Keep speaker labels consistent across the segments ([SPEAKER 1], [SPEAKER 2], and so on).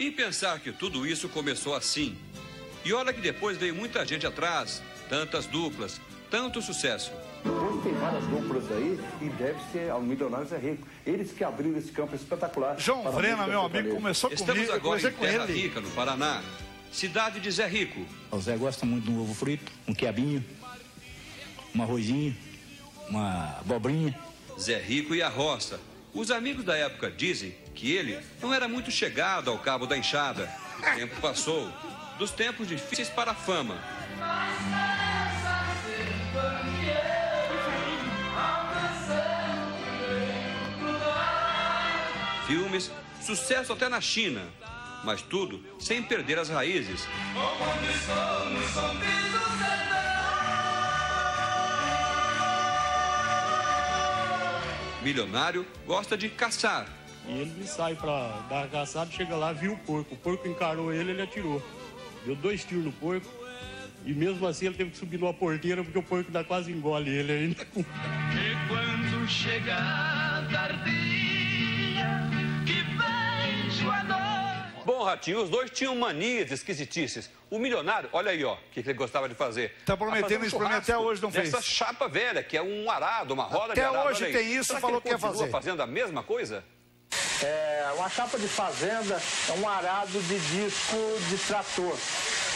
[SPEAKER 1] E pensar que tudo isso começou assim. E olha que depois veio muita gente atrás, tantas duplas, tanto sucesso.
[SPEAKER 2] Hoje tem várias duplas aí e deve ser ao Milionários é Rico. Eles que abriram esse campo espetacular.
[SPEAKER 3] João
[SPEAKER 2] para a
[SPEAKER 3] Vrena,
[SPEAKER 2] música
[SPEAKER 3] meu amigo, começou
[SPEAKER 1] Estamos
[SPEAKER 3] comigo, eu
[SPEAKER 1] agora em
[SPEAKER 3] com
[SPEAKER 1] Terra
[SPEAKER 3] ele.
[SPEAKER 1] Rica, no Paraná, cidade de Zé Rico.
[SPEAKER 4] O Zé gosta muito de um ovo frito, um quiabinho, um arrozinho, uma abobrinha.
[SPEAKER 1] Zé Rico e a roça. Os amigos da época dizem que ele não era muito chegado ao cabo da enxada. O tempo passou. Dos tempos difíceis para a fama. Filmes, sucesso até na China. Mas tudo sem perder as raízes. Milionário gosta de caçar.
[SPEAKER 5] E ele sai pra dar caçada, chega lá, viu o porco. O porco encarou ele, ele atirou. Deu dois tiros no porco. E mesmo assim ele teve que subir numa porteira porque o porco ainda quase engole ele ainda.
[SPEAKER 6] E quando chegar tardinha,
[SPEAKER 1] Bom, Ratinho, os dois tinham manias esquisitices. O milionário, olha aí, ó, o que que ele gostava de fazer.
[SPEAKER 3] Tá prometendo
[SPEAKER 1] fazer um
[SPEAKER 3] isso pra mim, até hoje não fez.
[SPEAKER 1] Dessa chapa velha, que é um arado, uma roda
[SPEAKER 3] Até
[SPEAKER 1] de arado.
[SPEAKER 3] hoje
[SPEAKER 1] olha aí.
[SPEAKER 3] tem isso,
[SPEAKER 1] Será
[SPEAKER 3] falou
[SPEAKER 1] ele
[SPEAKER 3] que ia
[SPEAKER 1] continua
[SPEAKER 3] fazer.
[SPEAKER 1] fazendo a mesma coisa?
[SPEAKER 7] É, uma chapa de fazenda é um arado de disco de trator.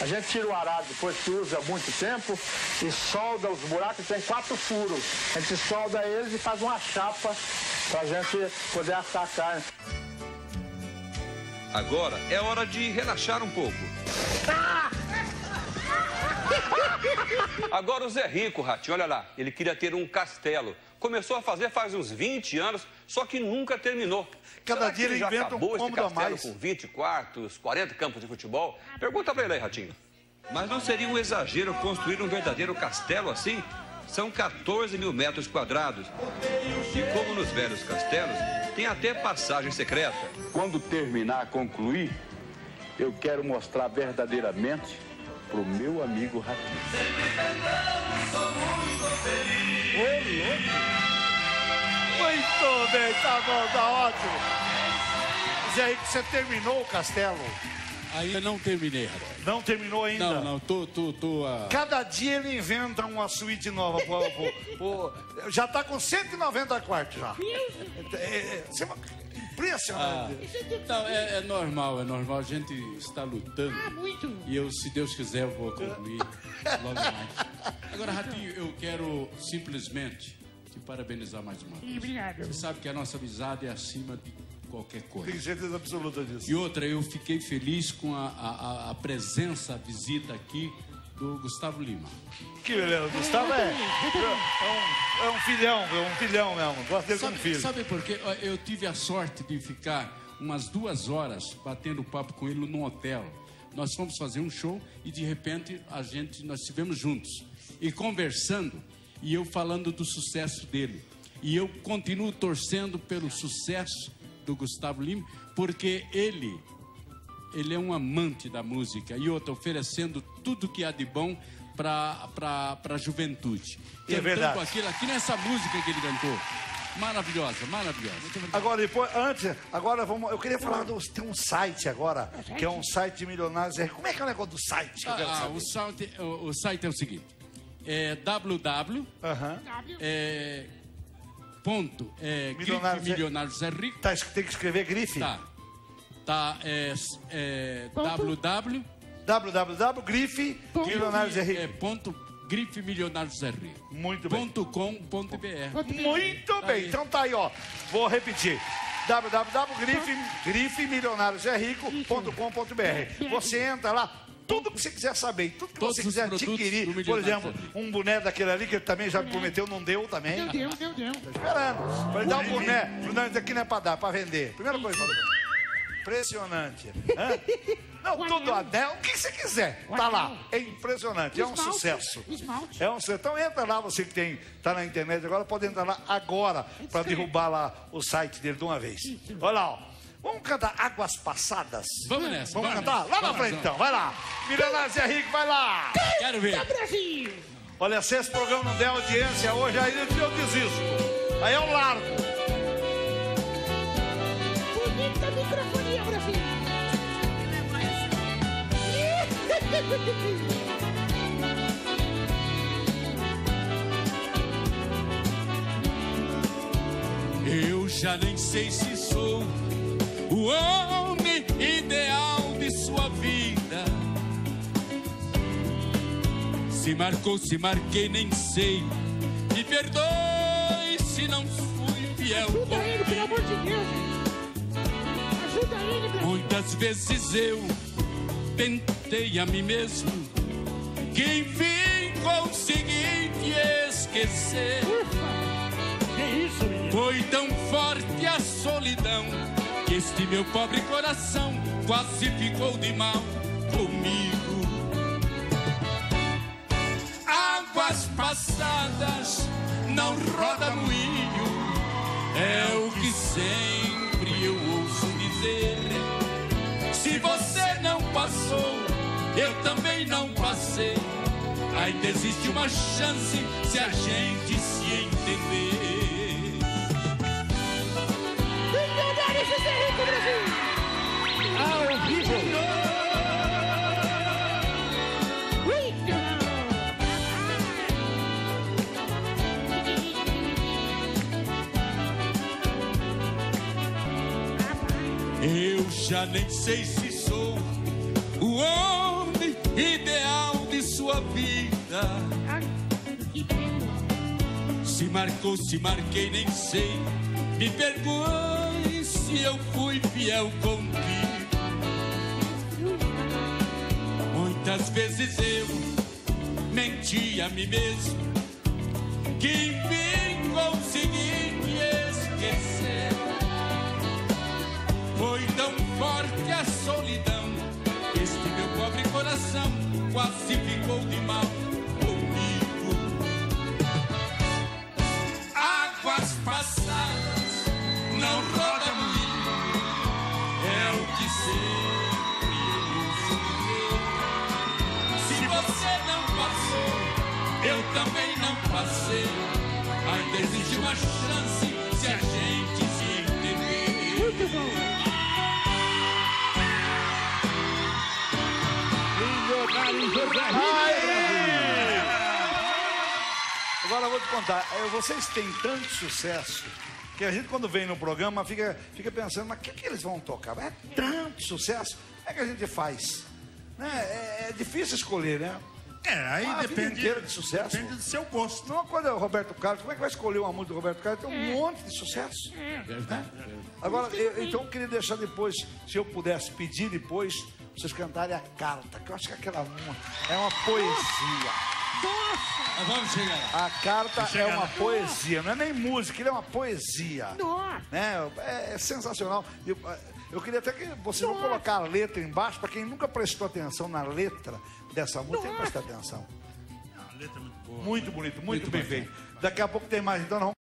[SPEAKER 7] A gente tira o arado depois que usa há muito tempo e solda os buracos, tem quatro furos. A gente solda eles e faz uma chapa para a gente poder assar a carne.
[SPEAKER 1] Agora é hora de relaxar um pouco. Agora o Zé Rico, Ratinho, olha lá, ele queria ter um castelo. Começou a fazer faz uns 20 anos, só que nunca terminou.
[SPEAKER 3] Cada
[SPEAKER 1] Será que
[SPEAKER 3] dia ele
[SPEAKER 1] já
[SPEAKER 3] inventa um
[SPEAKER 1] acabou esse
[SPEAKER 3] cômodo a
[SPEAKER 1] castelo
[SPEAKER 3] mais.
[SPEAKER 1] com 20 quartos, 40 campos de futebol? Pergunta pra ele aí, Ratinho. Mas não seria um exagero construir um verdadeiro castelo assim? São 14 mil metros quadrados. E como nos velhos castelos, tem até passagem secreta.
[SPEAKER 2] Quando terminar, concluir, eu quero mostrar verdadeiramente pro meu amigo Ratinho.
[SPEAKER 3] Muito bem, tá bom, tá ótimo. Zé Rico, você terminou o castelo?
[SPEAKER 8] Ainda não terminei, rapaz.
[SPEAKER 3] Não terminou ainda?
[SPEAKER 8] Não, não, tô, tô, tô. ah,
[SPEAKER 3] Cada dia ele inventa uma suíte nova. Pô, pô, pô. Já tá com 190 quartos já. É, é, é uma- impressionante.
[SPEAKER 8] Não, é, é normal, é normal. A gente está lutando.
[SPEAKER 9] Ah, muito.
[SPEAKER 8] E eu, se Deus quiser, eu vou concluir logo mais. Agora, Ratinho, eu quero simplesmente te parabenizar mais uma vez.
[SPEAKER 9] Obrigado.
[SPEAKER 8] Você sabe que a nossa amizade é acima de qualquer coisa.
[SPEAKER 3] Tenho certeza absoluta disso.
[SPEAKER 8] E outra, eu fiquei feliz com a, a- a- presença, a visita aqui do Gustavo Lima.
[SPEAKER 3] Que beleza. Gustavo é, é, um, é um filhão, é um filhão mesmo. Gosto dele como
[SPEAKER 8] Sabe,
[SPEAKER 3] filho.
[SPEAKER 8] sabe por quê? Eu tive a sorte de ficar umas duas horas batendo papo com ele num hotel. Nós fomos fazer um show e de repente a gente nós estivemos juntos e conversando e eu falando do sucesso dele. E eu continuo torcendo pelo sucesso do Gustavo Lima, porque ele ele é um amante da música e outra oferecendo tudo que há de bom para a juventude.
[SPEAKER 3] É
[SPEAKER 8] Cantando
[SPEAKER 3] verdade.
[SPEAKER 8] Aquilo, aqui nessa música que ele cantou. Maravilhosa, maravilhosa.
[SPEAKER 3] Agora, depois, antes, agora vamos. Eu queria falar do. Tem um site agora, que é um site de milionários. É, Como é que é o negócio do site? que eu quero
[SPEAKER 8] Ah,
[SPEAKER 3] saber?
[SPEAKER 8] o, site, o, o site é o seguinte: é www.
[SPEAKER 3] Aham.
[SPEAKER 8] É, ponto. É,
[SPEAKER 3] Milionários
[SPEAKER 8] Grife
[SPEAKER 3] é-
[SPEAKER 8] Milionários é Rico.
[SPEAKER 3] Tá, tem que escrever grife?
[SPEAKER 8] Tá. Tá. É, é, www.
[SPEAKER 3] www, grife, milionários é rico.
[SPEAKER 8] É, ponto. Grife Milionários é Rico.
[SPEAKER 3] Muito bem.
[SPEAKER 8] Ponto com, ponto br.
[SPEAKER 3] Muito bem, então tá aí, ó. Vou repetir. www.grifemilionarioserico.com.br Você entra lá, tudo que você quiser saber, tudo que
[SPEAKER 8] Todos
[SPEAKER 3] você quiser adquirir, por exemplo,
[SPEAKER 8] é
[SPEAKER 3] um boné daquele ali que ele também já me prometeu, não deu também.
[SPEAKER 9] Meu Deus, meu Deus.
[SPEAKER 3] Tô esperando. Vai dar um boné. Não, isso aqui não é pra dar, é pra vender. Primeira coisa, falou. Impressionante. Hã? Não,
[SPEAKER 9] O
[SPEAKER 3] tudo
[SPEAKER 9] anel.
[SPEAKER 3] anel, o que você quiser.
[SPEAKER 9] O
[SPEAKER 3] Tá lá.
[SPEAKER 9] anel.
[SPEAKER 3] É impressionante. É um sucesso.
[SPEAKER 9] esmalte.
[SPEAKER 3] É um sucesso. Então entra lá, você que tem, tá na internet agora, pode entrar lá agora para derrubar lá o site dele de uma vez. Olha lá, ó. Vamos cantar Águas Passadas?
[SPEAKER 8] Vamos nessa.
[SPEAKER 3] Vamos
[SPEAKER 8] vamos
[SPEAKER 3] cantar?
[SPEAKER 8] nessa.
[SPEAKER 3] Lá na
[SPEAKER 8] Vamos,
[SPEAKER 3] frente
[SPEAKER 8] vamos.
[SPEAKER 3] então, vai lá. É rico, vai lá.
[SPEAKER 8] Quero ver.
[SPEAKER 9] Brasil.
[SPEAKER 3] Olha, se esse programa não der audiência hoje, aí eu desisto. Aí eu largo.
[SPEAKER 9] Bonita microfonia, Brasil.
[SPEAKER 8] Eu já nem sei se sou o homem ideal de sua vida. Se marcou, se marquei, nem sei. Me perdoe se não fui fiel.
[SPEAKER 9] Ajuda ele, pelo amor de Deus. Ajuda ele, Brasil.
[SPEAKER 8] Muitas vezes eu tentei a mim mesmo que enfim consegui te esquecer.
[SPEAKER 9] Ufa. Que isso, menino?
[SPEAKER 8] Foi tão forte a solidão este meu pobre coração quase ficou de mal comigo. Águas passadas não roda moinho, é o que sempre eu ouço dizer. Se você não passou, eu também não passei. Ainda existe uma chance se a gente se entender. Eu já nem sei se sou o homem ideal de sua vida. Se marcou, se marquei, nem sei. Me perdoe se eu fui fiel contigo. Muitas vezes eu menti a mim mesmo. Que enfim consegui me esquecer. Foi tão forte a solidão este meu pobre coração quase ficou de mal também não passei. Ainda existe uma chance se a gente se entender.
[SPEAKER 9] Muito bom.
[SPEAKER 3] Milionário José Agora eu vou te contar, eh, vocês têm tanto sucesso que a gente quando vem no programa fica, fica pensando, mas o que, que eles vão tocar? É tanto sucesso, como é que a gente faz? Né? É, é difícil escolher, né?
[SPEAKER 10] É, aí
[SPEAKER 3] Uma
[SPEAKER 10] depende,
[SPEAKER 3] de sucesso.
[SPEAKER 10] depende do seu gosto.
[SPEAKER 3] Não, quando é o Roberto Carlos, como é que vai escolher uma música do Roberto Carlos? Tem um monte de sucesso. Né? Agora, eu, então eu queria deixar depois, se eu pudesse pedir depois, vocês cantarem a carta, que eu acho que aquela uma é uma poesia.
[SPEAKER 8] Mas vamos chegar lá.
[SPEAKER 3] A carta é uma
[SPEAKER 10] lá.
[SPEAKER 3] poesia, não é nem música, ele é uma poesia.
[SPEAKER 9] Nossa.
[SPEAKER 3] Né? É, é sensacional. Eu, eu queria até que vocês vão colocar a letra embaixo, para quem nunca prestou atenção na letra dessa música, tem que prestar atenção.
[SPEAKER 10] A letra é muito boa.
[SPEAKER 3] Muito bonito, muito, bem feito. Daqui a pouco tem mais, então vamos